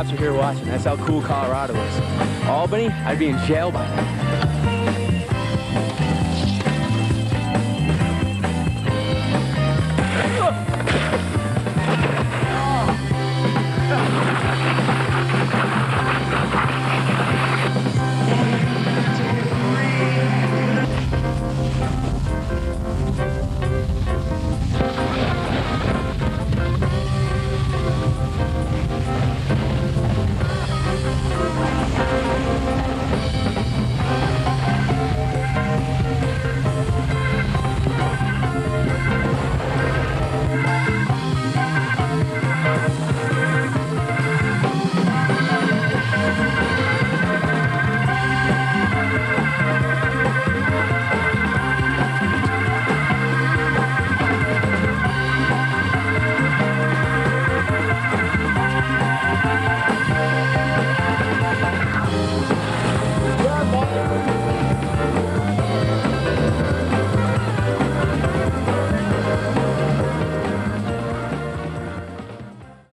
cops are here watching. That's how cool Colorado is. Albany, I'd be in jail by now.